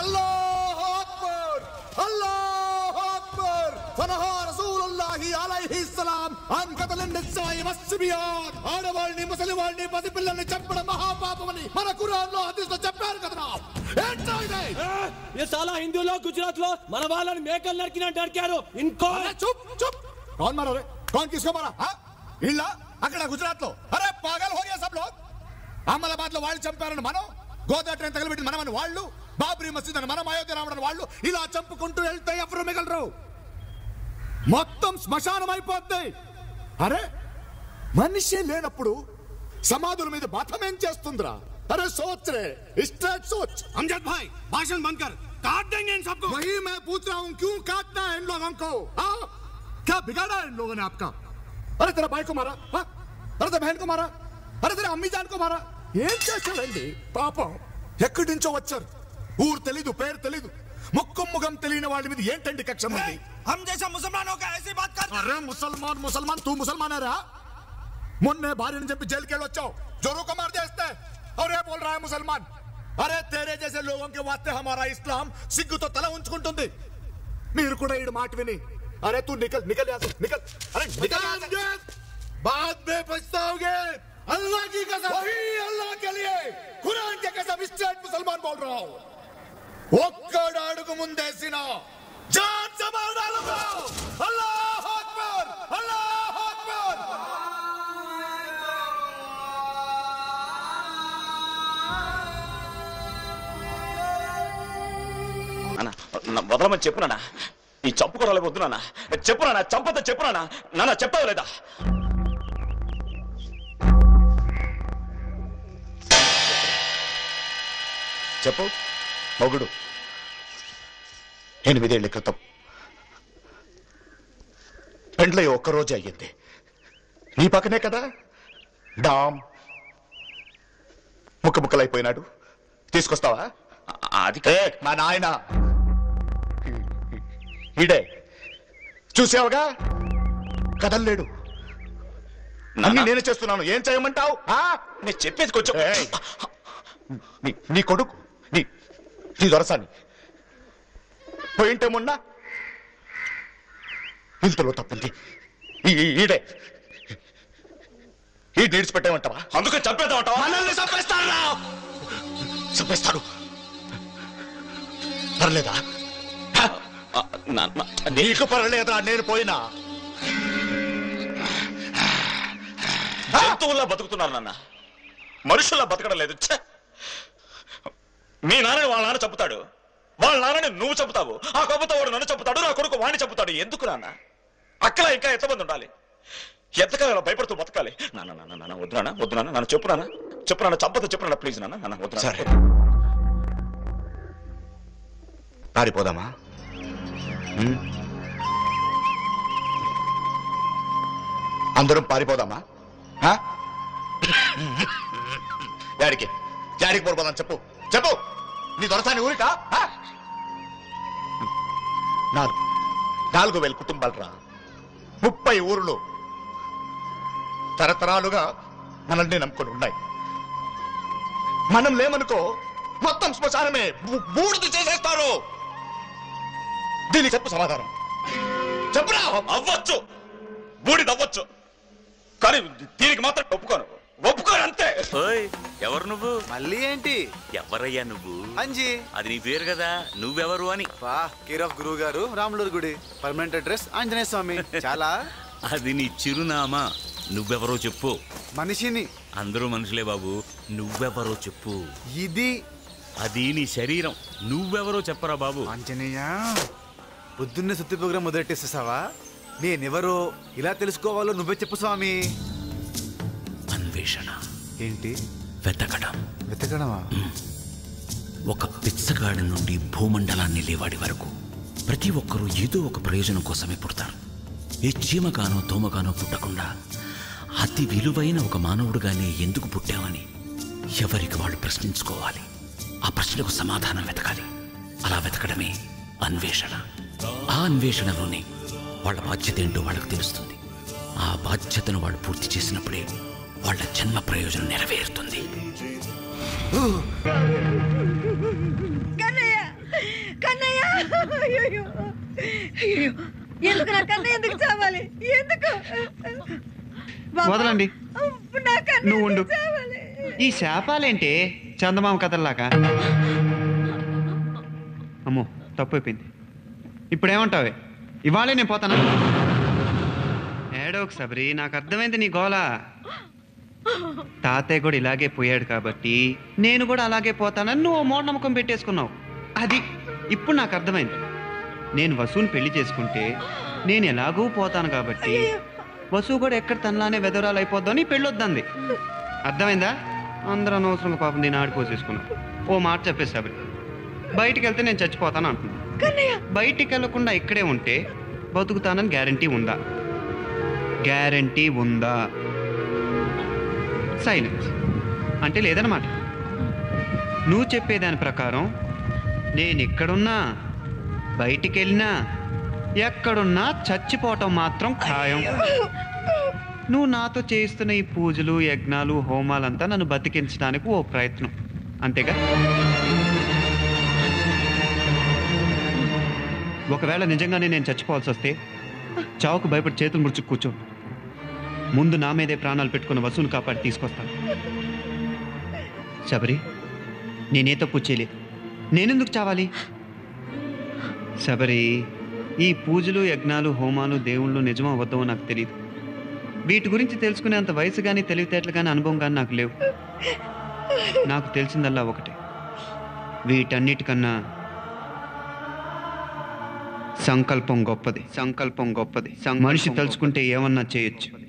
الله أكبر الله أكبر فنهى رسول الله عليه السلام عن قتل النساء والصبيان ఆడవాళ్ళని ముసలి పది పిల్లల్ని చంపడం మహాపాపమని మన కురాన్లో హదీస్లో చెప్పారు కదరా. ఏంటో ఇది? ఏ? చాలా హిందీలో గుజరాత్లో మన వాళ్ళని మేకలు నరికినట్టు నరికారు. ఇంకో చుప్ చుప్. कौन मारा रे कौन ఇల్లా అక్కడ గుజరాత్లో అరే పాగల్ హోరియా సబ్లో అమలాబాద్లో వాళ్ళు చంపారని మనం. గోదా ట్రైన్ తగలబెట్టింది మనమని వాళ్ళు. బాబ్రీ మసీద్ అని మనం అయోధ్య రావడం వాళ్ళు ఇలా చంపుకుంటూ వెళ్తే ఎవరు మిగలరు మొత్తం శ్మశానం అయిపోద్ది అరే మనిషి లేనప్పుడు సమాధుల మీద మతం ఏం చేస్తుందిరా అరే సోచ్ రే స్ట్రేట్ సోచ్ अमजद भाई भाषण बंद कर काट देंगे इन सबको वही मैं पूछ रहा हूँ क्यों काटना है इन लोगों को हाँ? क्या बिगाड़ा है इन लोगों ने आपका अरे तेरा भाई को मारा हाँ? अरे तेरा बहन को मारा अरे तेरा अम्मी जान को मारा ఏం చేశాడండి పాపం ఎక్కడి నుంచో వచ్చారు ఊరు తెలీదు పేరు తెలీదు ముక్కు ముఖం తెలియని వాళ్ళ మీద ఏంటండి కక్ష మంది हम जैसा मुसलमानों का ऐसी बात कर అరే ముసల్మాన్ ముసల్మాన్ తూ ముసల్మానేరా మొన్నే భార్యని చెప్పి జైలుకి వెళ్ళి వచ్చావు జోరు को मार చేస్తే और ये बोल रहा है मुसलमान अरे तेरे जैसे लोगों के वास्ते हमारा इस्लाम సిగ్గుతో తల ఉంచుకుంటుంది మీరు కూడా ఈ మాట విని अरे तू निकल निकल यहाँ से निकल अरे निकल यहाँ से। बाद में पछताओगे अल्लाह की कसम वही अल्लाह के लिए कुरान के कसम स्ट्रेट मुसलमान बोल रहा हूँ ఒక్కడు అడుగు ముందేసిన జాన్ సమాధానంలో! వదలమని చెప్పు నాన్న ఈ చంపు కూడా వద్దు నాన్న చెప్పు నాన్న చంపతో చెప్పు నాన్న నాన్న లేదా? చెప్పు. మొగుడు. ఎనిమిదేళ్ళ క్రితం. పెండ్లై ఒక్కరోజు అయ్యింది. నీ పక్కనే కదా? డామ్. ముక్క ముక్కలైపోయినాడు తీసుకొస్తావా? అది మా నాయన. ఈడే చూసావుగా? కదల్లేడు. అన్ని నేను. చేస్తున్నాను. ఏం చేయమంటావు? నేను చెప్పేది కొంచెం నీ- నీ కొడుకు. నీ నీ దొరసాని. పోయింటే మొన్న ఇంతలో తప్పింది. ఈ- ఈ- ఈడే. ఈ నీడ్స్ పెట్టేమంటావా? అందుకే చంపేద్దామంటావా? మనల్ని చంపేస్తారా చంపేస్తాడు పర్లేదా? నీకు పర్లేదా? నేను పోయినా? జంతువుల్లా బతుకుతున్నారు నాన్న. మనుషుల్లా బతకడం లేదు! మీ నాన్నని వాళ్ళ నాన్న చంపుతాడు. వాళ్ళ నాన్నని నువ్వు చంపుతావు. ఆ కొబ్బతో వాడు నన్ను చంపుతాడు. నా కొడుకు వాడిని చంపుతాడు. ఎందుకు నాన్న? అక్కల ఇంకా ఎంతమంది ఉండాలి? ఎంతకాలం ఇలా భయపడుతూ బతకాలి? నాన్న నాన్న నాన్న వద్దు నాన్న వద్దు నాన్న నన్ను చెప్పు నాన్న. చెప్పు నాన్న చంపతో చెప్పు నాన్న ప్లీజ్ నాన్న నాన్న వద్దు సరే. పారిపోదామా? అందరం పారిపోదామా? యాడికి యాడికి పోరిపోదాం చెప్పు. చెప్పు. నీ దొరసాని ఊరికా? ఆ? నాలుగు. నాలుగు వేల కుటుంబాలు రా ముప్పై ఊరులు. తరతరాలుగా మనల్ని నమ్ముకొని ఉన్నాయి. మనం లేమనుకో మొత్తం శ్మశానమే బూడిది బూడిద చేసేస్తారు. దీని చెప్పు సమాధానం. చెప్పురా? అవ్వచ్చు. బూడిది అవ్వచ్చు కానీ దీనికి మాత్రం ఒప్పుకోను. ఒప్పుకోను అంతే ఓయ్ ఎవరు నువ్వు? మళ్ళీ ఏంటి? ఎవరయ్యా నువ్వు? అంజీ. అది నీ పేరు కదా నువ్వెవరు అని. వా కేర్ ఆఫ్ గురువు గారు రాములూరు గుడి. పర్మనెంట్ అడ్రస్ ఆంజనేయ స్వామి. చాలా. అది నీ చిరునామా. నువ్వెవరో చెప్పు. మనిషిని. అందరూ మనుషులే బాబు. నువ్వెవరో చెప్పు. ఇది. అది నీ శరీరం. నువ్వెవరో చెప్పరా బాబు. ఆంజనేయ పొద్దున్నే సుత్తి ప్రోగ్రాం మొదలెట్టేసేసావా? నేనెవరో ఇలా తెలుసుకోవాలో నువ్వే చెప్పు స్వామి. అన్వేషణ. ఏంటి? వెతకడం. వెతకడమా? ఒక పిచ్చగాడి నుండి భూమండలాన్ని లేవాడి వరకు ప్రతి ఒక్కరూ ఏదో ఒక ప్రయోజనం కోసమే పుడతారు. ఏ చీమగానో దోమగానో పుట్టకుండా అతి విలువైన ఒక మానవుడుగానే ఎందుకు పుట్టామని ఎవరికి వాళ్ళు ప్రశ్నించుకోవాలి. ఆ ప్రశ్నకు సమాధానం వెతకాలి. అలా వెతకడమే అన్వేషణ. ఆ అన్వేషణలోనే వాళ్ళ బాధ్యత ఏంటో వాళ్ళకి తెలుస్తుంది. ఆ బాధ్యతను వాళ్ళు పూర్తి చేసినప్పుడే వాళ్ళ జన్మ ప్రయోజనం నెరవేరుతుంది. కన్నయ్య. ఎందుకు నా కన్నయ్య ఎందుకు చావాలి? ఎందుకు? బాబా, వదలండి. నువ్వు ఉండు. ఈ శాపాలేంటి? చందమామ కథల్లాగా. అమ్మో తప్పు అయిపోయింది ఇప్పుడు ఏమంటావే ఇవాళే నేను పోతానా? ఏడోకు సబరి నాకు అర్థమైంది నీ గోల. తాతయ్య కూడా ఇలాగే పోయాడు కాబట్టి నేను కూడా అలాగే పోతానని నువ్వు మూఢనమ్మకం పెట్టేసుకున్నావు. అది ఇప్పుడు నాకు అర్థమైంది. నేను వసుని పెళ్ళి చేసుకుంటే నేను ఎలాగూ పోతాను కాబట్టి వసు కూడా ఎక్కడ తనలానే వెదరాలు అయిపోద్దని పెళ్ళొద్దంది. అర్థమైందా? అందరూ అనవసరం పాపం నేను ఆడిపోసేసుకున్నాను ఓ మాట చెప్పేసి సబరి. బయటికి వెళ్తే నేను చచ్చిపోతాను అంటున్నాను బయటికి వెళ్ళకుండా ఇక్కడే ఉంటే బతుకుతానని గ్యారంటీ ఉందా? గ్యారంటీ ఉందా? సైలెన్స్ అంటే లేదనమాట నువ్వు చెప్పేదాని ప్రకారం నేను ఇక్కడున్నా బయటికి వెళ్ళినా ఎక్కడున్నా చచ్చిపోవటం మాత్రం ఖాయం. నువ్వు నాతో చేస్తున్న ఈ పూజలు యజ్ఞాలు హోమాలంతా నన్ను బతికించడానికి ఓ ప్రయత్నం. అంతేగా? ఒకవేళ నిజంగానే నేను చచ్చిపోవాల్సి వస్తే చావుకు భయపడి చేతులు ముడుచు కూర్చో. ముందు నా మీదే ప్రాణాలు పెట్టుకున్న వసూలు కాపాడి తీసుకొస్తాను. శబరి నేనే తప్పు చేయలేదు. నేనెందుకు చావాలి? శబరి ఈ పూజలు యజ్ఞాలు హోమాలు దేవుళ్ళు నిజమో అబద్ధమో నాకు తెలియదు వీటి గురించి తెలుసుకునేంత వయసు కానీ తెలివితేటలు కానీ అనుభవం కానీ నాకు లేవు. నాకు తెలిసిందల్లా ఒకటే. వీటన్నిటికన్నా సంకల్పం గొప్పది సంకల్పం గొప్పది మనిషి తలుచుకుంటే ఏమన్నా చేయొచ్చు.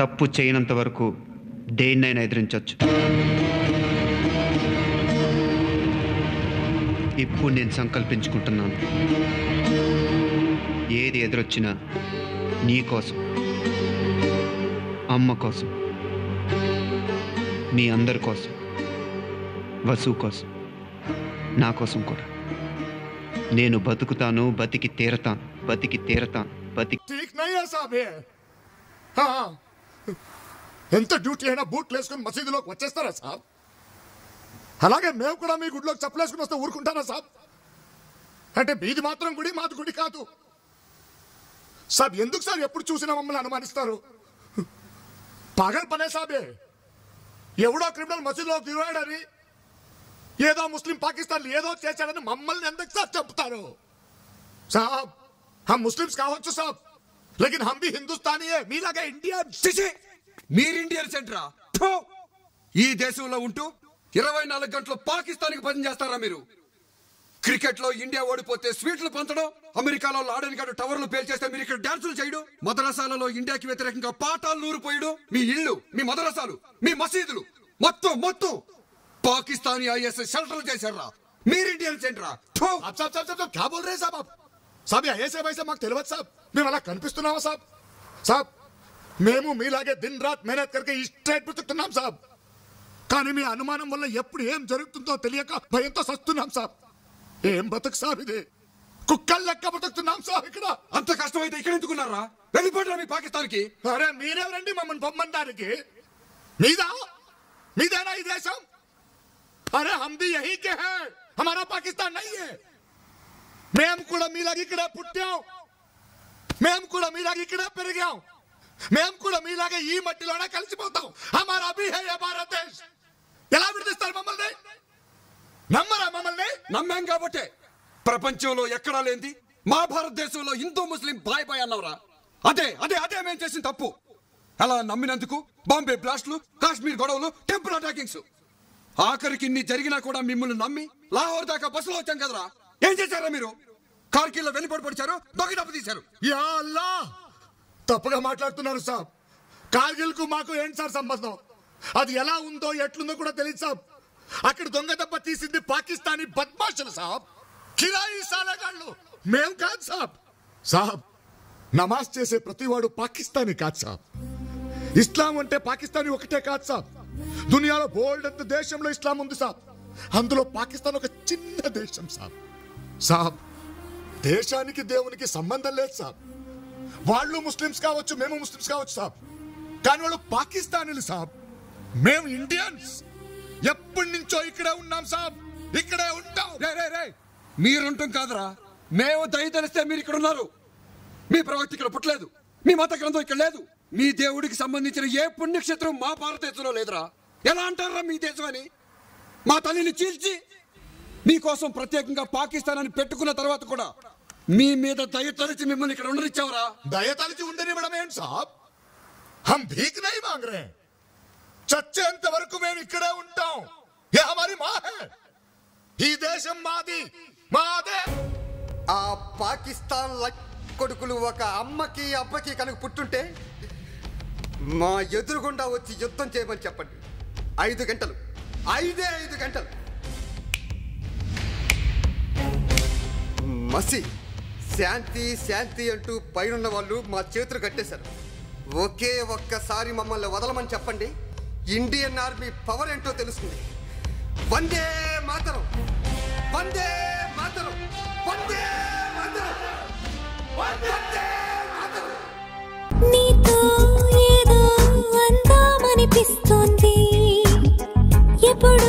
తప్పు చేయనంత వరకు దేన్నైనా ఎదిరించవచ్చు ఇప్పుడు నేను సంకల్పించుకుంటున్నాను. ఏది ఎదురొచ్చినా నీ కోసం అమ్మ కోసం మీ అందరి కోసం వసు కోసం నా కోసం కూడా. నేను బతుకుతాను బతికి తీరతాను బతికి తీరతాను బతికి ఎంత డ్యూటీ అయినా బూట్లు వేసుకుని మసీదులోకి వచ్చేస్తారా సార్ అలాగే మేము కూడా మీ గుడిలోకి చెప్పలేసుకుని వస్తే ఊరుకుంటారా సార్ అంటే మీది మాత్రం గుడి మాది గుడి కాదు. సాబ్ ఎందుకు సార్ ఎప్పుడు చూసినా మమ్మల్ని అనుమానిస్తారు? పగల్ పనే సాబే. ఎవడో క్రిమినల్ మసీదులో దిగాడని ఏదో ముస్లిం పాకిస్తాన్ ఏదో చేశాడని మమ్మల్ని ఎందుకు సార్ చెప్తారు? సాబ్ ఆ ముస్లిమ్స్ కావచ్చు సాబ్. लेकिन हम भी हिंदुस्तानी है మీలాగా ఇండియన్ చిచి మీరు ఇండియన్ సెంటరా ఫు! ఈ దేశంలో ఉంటూ ఇరవై నాలుగు గంటలు పాకిస్తాన్కి పని చేస్తారా మీరు క్రికెట్ లో ఇండియా ఓడిపోతే స్వీట్లు పంచడం అమెరికాలో లాడెన్ గారు టవర్లు పేల్చేస్తే మీరు ఇక్కడ డాన్సులు చేయడం మదరసాలలో ఇండియాకి వ్యతిరేకంగా పాఠాలు నూరిపోయడం మీ ఇల్లు మీ మదరసాలు మీ మసీదులు మొత్తం మొత్తం పాకిస్తానీ ఐఎస్ షెల్టర్ చేశారా మీరు ఇండియన్ సెంటరా ఫు! आप साहब साहब साहब क्या बोल रहे हैं साहब आप साहब ये ऐसे वैसे మాకు తెలియదు సాబ్ మేము అలా కనిపిస్తున్నావా సాబ్ సాబ్ మేము మీలాగే దిన్ రాత్ మేనేత్ కరికే స్ట్రైట్ బ్రతుకుతున్నాం సాబ్ కానీ మీ అనుమానం వల్ల ఎప్పుడు ఏం జరుగుతుందో తెలియక భయంతో సస్తున్నాం సాబ్ ఏం బతుకు సాబ్ ఇది కుక్కలు లెక్క బ్రతుకుతున్నాం సాబ్ ఇక్కడ అంత కష్టం అయితే ఇక్కడ ఎందుకున్నారా వెళ్ళిపోండి మీ పాకిస్తాన్కి అరే మీరెవరండి మమ్మల్ని పొమ్మంటానికి మీదా మీదేనా ఈ దేశం అరే హంది యహీ కే హై హమారా పాకిస్తాన్ నహీ హై మేము కూడా మీలాగా ఇక్కడే పుట్టాం మేము కూడా మీలాగా ఇక్కడ పెరిగాం. మేము కూడా మీలాగా ఈ మట్టిలోనే కలిసిపోతాం. హమారా అభి హై ఎలా విడదీస్తారు మమ్మల్ని? నమ్మరా మమ్మల్ని? నమ్మాం కాబట్టే. ప్రపంచంలో ఎక్కడా లేనిది మా భారతదేశంలో హిందూ ముస్లిం బాయ్ బాయ్ అన్నవరా? అదే అదే అదే మేము చేసిన తప్పు. అలా నమ్మినందుకు బాంబే బ్లాస్ట్లు కాశ్మీర్ గొడవలు టెంపుల్ అటాకింగ్స్. ఆఖరికి ఇన్ని జరిగినా కూడా మిమ్మల్ని నమ్మి లాహోర్ దాకా బస్సులో వచ్చాం కదరా? ఏం చేశారా మీరు? కార్గిల్లో వెనుపడి పడిచారు దొంగ డబ్బు తీశారు. యా అల్లా! తప్పుగా మాట్లాడుతున్నారు సాబ్. కార్గిల్కు మాకు ఏంటి సార్ సంబంధం? అది ఎలా ఉందో ఎట్లుందో కూడా తెలియదు సాబ్. అక్కడ దొంగ దెబ్బ తీసింది పాకిస్తానీ బద్మాషులు సాబ్. కిరాయి సాలగాళ్ళు. మేం కాదు సాబ్. సాబ్ నమాజ్ చేసే ప్రతివాడు పాకిస్తానీ కాదు సాబ్. ఇస్లాం అంటే పాకిస్తానీ ఒకటే కాదు సాబ్. దునియాలో బోల్డ్ అంత దేశంలో ఇస్లాం ఉంది సాబ్. అందులో పాకిస్తాన్ ఒక చిన్న దేశం సాబ్. సాబ్ దేశానికి దేవునికి సంబంధం లేదు సార్ వాళ్ళు ముస్లిమ్స్ కావచ్చు మేము ముస్లిమ్స్ కావచ్చు సాబ్. కానీ వాళ్ళు పాకిస్తానీలు సాబ్. మేము ఇండియన్స్. ఎప్పటి నుంచో ఇక్కడే ఉన్నాం సాబ్. ఇక్కడే ఉంటాం. రే రే రే మీరుంటాం కాదురా. మేము దయ తెలిస్తే మీరు ఇక్కడ ఉన్నారు. మీ ప్రవక్త ఇక్కడ పుట్టలేదు. మీ మత గ్రంథం ఇక్కడ లేదు. మీ దేవుడికి సంబంధించిన ఏ పుణ్యక్షేత్రం మా భారతదేశంలో లేదురా. ఎలా అంటారా మీ దేశం అని? మా తల్లిని చీల్చి మీకోసం ప్రత్యేకంగా పాకిస్తాన్ అని పెట్టుకున్న తర్వాత కూడా మీ మీద దయతలిచి మిమ్మల్ని ఇక్కడ ఉండనిచ్చావరా? దయతలిచి ఉండనివ్వడం ఏంటి సాబ్? హమ్ భీక్ నై మాంగ్ రే చచ్చేంత వరకు మేము ఇక్కడే ఉంటాం. ఏ హమారి మా హే. ఈ దేశం మాది. మాదే. ఆ పాకిస్తాన్ ల- కొడుకులు ఒక అమ్మకి అబ్బకి కనుక పుట్టుంటే మా ఎదురుగుండా వచ్చి యుద్ధం చేయమని చెప్పండి. ఐదు గంటలు. ఐదే ఐదు గంటలు. మసి శాంతి శాంతి అంటూ పైన వాళ్ళు మా చేతులు కట్టేశారు. ఒకే ఒక్కసారి మమ్మల్ని వదలమని చెప్పండి. ఇండియన్ ఆర్మీ పవర్ ఏంటో తెలుస్తుంది. వందే మాతరం! వందే మాతరం! వందే మాతరం! ఏదో ఎప్పుడు